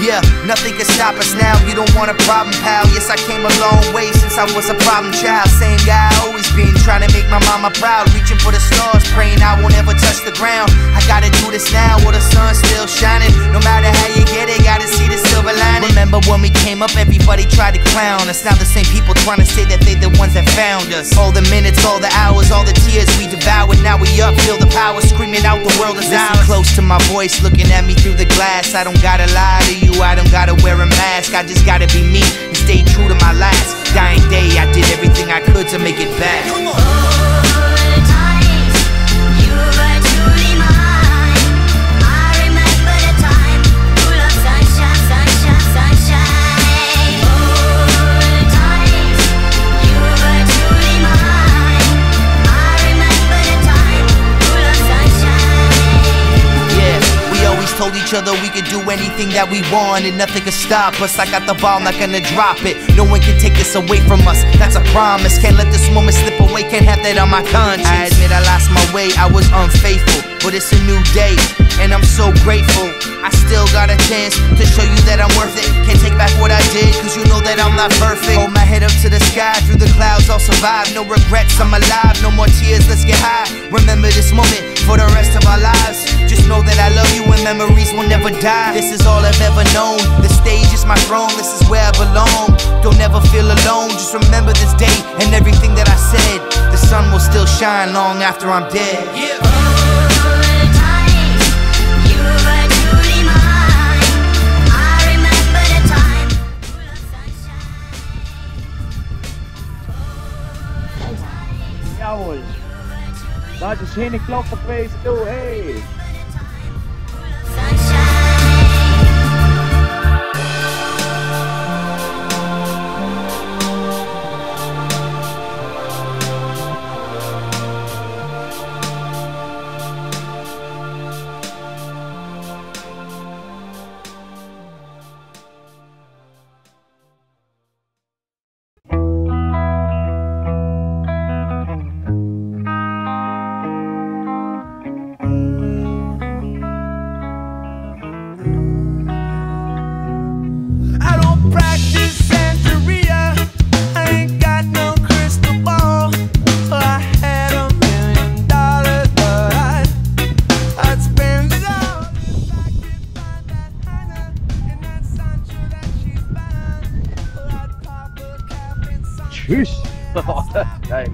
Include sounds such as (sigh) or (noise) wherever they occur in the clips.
Yeah, nothing can stop us now. You don't want a problem, pal. Yes, I came a long way since I was a problem child. Same guy I always been, trying to make my mama proud. Reaching for the stars, praying I won't ever touch the ground. I gotta do this now while the sun's still shining. No matter how you get it, gotta see the silver lining. Remember when we came up, everybody tried to clown us. Now the same people trying to say that they the ones that found us. All the minutes, all the hours, all the. Now we up, feel the power, screaming out the world is ours. close to my voice, looking at me through the glass. I don't gotta lie to you you, I don't gotta wear a mask. I just gotta be me and stay true to my last dying day. I did everything I could to make it back. Each other we could do anything that we want and nothing could stop us. I got the ball, not gonna drop it. No one can take this away from us. That's a promise. Can't let this moment slip away. Can't have that on my conscience. I admit I lost my way. I was unfaithful, but it's a new day, and I'm so grateful. I still got a chance to show you that I'm worth it. Can't take back what I did, cause you know that I'm not perfect. Hold my head up to the sky, through the clouds, I'll survive. No regrets, I'm alive. No more tears, let's get high. Remember this moment for the rest of our lives. Just know that I love you and memories will never die. This is all I've ever known. The stage is my throne, this is where I belong. Don't ever feel alone, just remember this day and everything that I said. The sun will still shine long after I'm dead. Yeah. Laat je geen klokkenfeest toe, hey. Tschüss. (laughs) Geil.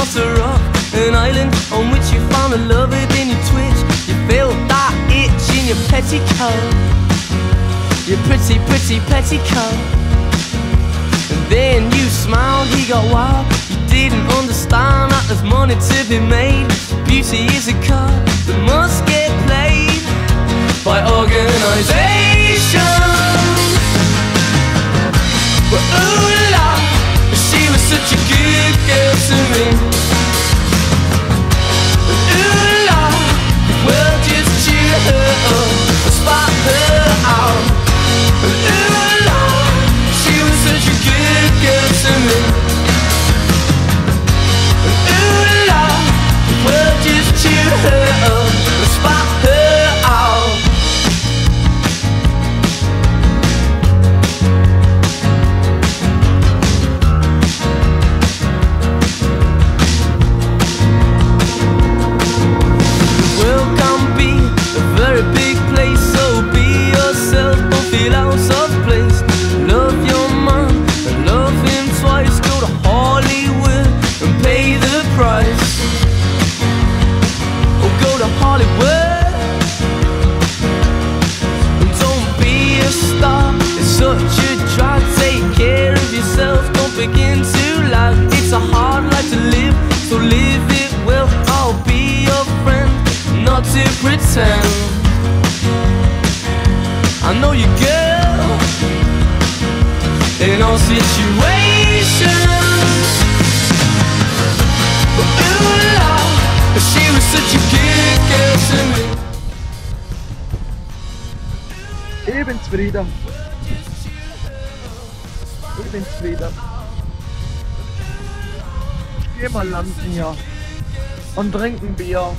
On a rock, an island on which you found a love then you twitch. You feel that itch in your petticoat, your pretty, pretty petticoat. And then you smiled, he got wild. You didn't understand that there's money to be made. Beauty is a card that must get played by organization. misery. all situations. Ich bin zufrieden. Ich bin zufrieden. Ich geh mal landen hier und trinken Bier.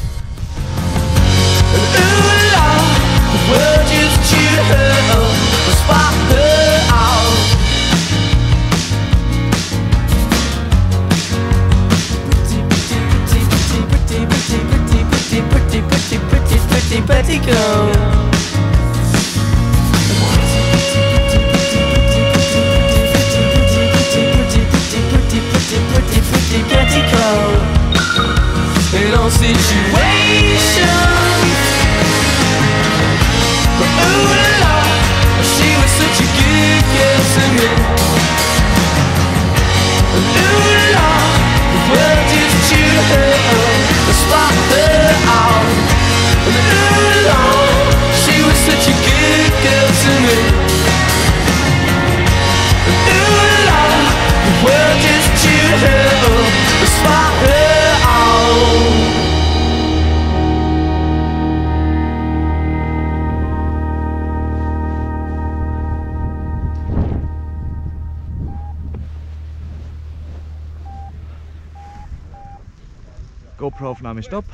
Aufnahme Stopp.